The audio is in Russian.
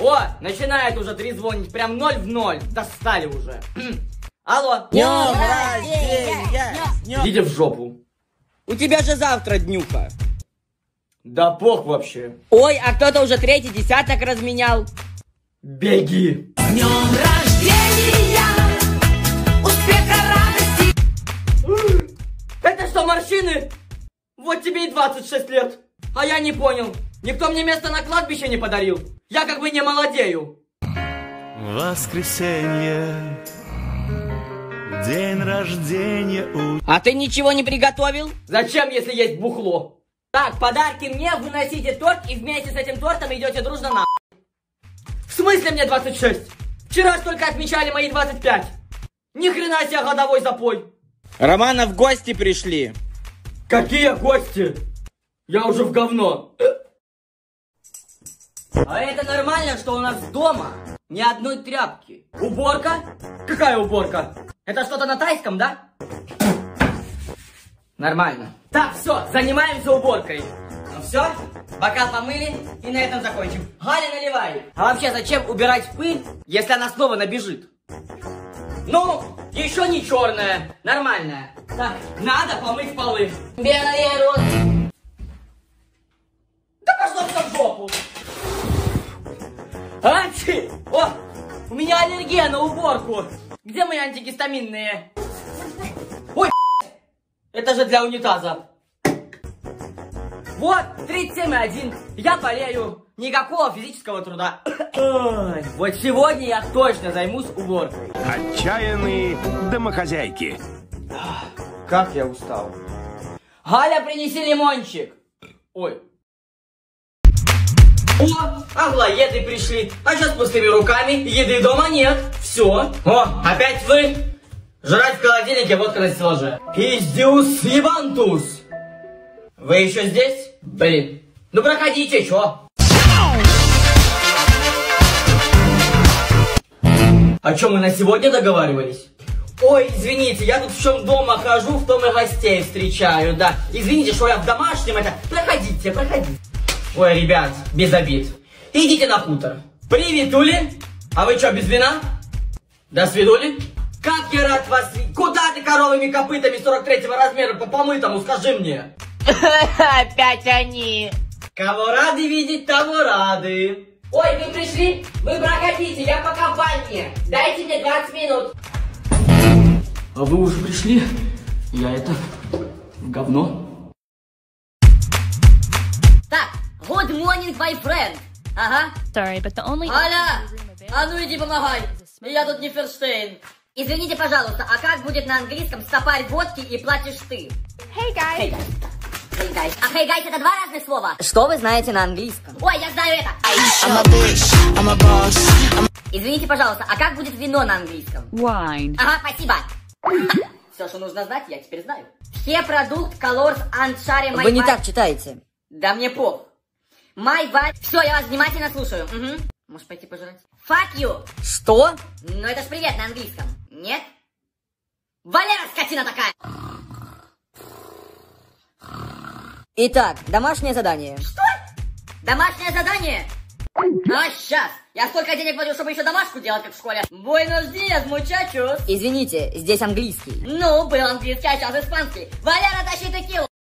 О, начинает уже трезвонить, прям ноль в ноль. Достали уже. Алло, Днем рождения! Идите в жопу. У тебя же завтра днюха. Да пох вообще. Ой, а кто-то уже третий десяток разменял. Беги. Днем рождения! Успеха, радости! Это что, морщины? Вот тебе и 26 лет. А я не понял. Никто мне место на кладбище не подарил. Я как бы не молодею. Воскресенье, день рождения у А ты ничего не приготовил? Зачем, если есть бухло? Так, подарки мне, выносите торт и вместе с этим тортом идете дружно на. В смысле мне 26? Вчера ж только отмечали мои 25. Ни хрена себе годовой запой. Романа в гости пришли. Какие гости? Я уже в говно. А это нормально, что у нас дома ни одной тряпки. Уборка? Какая уборка? Это что-то на тайском, да? Нормально. Так, все, занимаемся уборкой. Ну все, бокал помыли и на этом закончим. Галя, наливай. А вообще, зачем убирать пыль, если она снова набежит? Ну, еще не черная, нормальная. Так, надо помыть полы. Белые розы. Да пошло все в жопу. О, у меня аллергия на уборку. Где мои антигистаминные? Ой, это же для унитаза. Вот, 37,1. Я болею. Никакого физического труда. Ой, вот сегодня я точно займусь уборкой. Отчаянные домохозяйки. Как я устал. Галя, принеси лимончик. Ой. О, аглоеды пришли. А что с пустыми руками? Еды дома нет. Все. О, опять вы? Жрать в холодильнике, водка на стеллаже. Пиздюс ебантус. Вы еще здесь? Блин. Ну проходите, чё? О чем мы на сегодня договаривались? Ой, извините, я тут в чем дома хожу, в том и гостей встречаю, да. Извините, что я в домашнем это... Проходите, проходите. Ой, ребят, без обид. Идите на хутор. Привет, Ули. А вы что, без вина? До свидули. Как я рад вас. Куда ты коровыми копытами 43-го размера по помытому, скажи мне. Опять они. Кого рады видеть, того рады. Ой, вы пришли? Вы проходите, я пока в ванне. Дайте мне 20 минут. А вы уже пришли? Я это... говно. Так, good morning, my friend. Ага. Sorry, but the only Аля, а ну иди помогай. Я тут не Ферштейн. Извините, пожалуйста, а как будет на английском стопарь водки и платишь ты? Hey guys. Hey guys. Hey guys. А hey guys это два разных слова. Что вы знаете на английском? Ой, я знаю это. Извините, пожалуйста, а как будет вино на английском? Wine. Ага, спасибо. Все, что нужно знать, я теперь знаю. Все продукт colors my Вы не так читаете. Да мне пох. My wife... Все, я вас внимательно слушаю. Угу. Можешь пойти пожрать? Fuck you. Что? Ну это ж привет на английском. Нет? Валера, скотина такая! Итак, домашнее задание. Домашнее задание? А, сейчас. Я столько денег платил, чтобы еще домашку делать, как в школе. Buenos días, muchachos. Извините, здесь английский. Ну, был английский, а сейчас испанский. Валера, тащи текилу.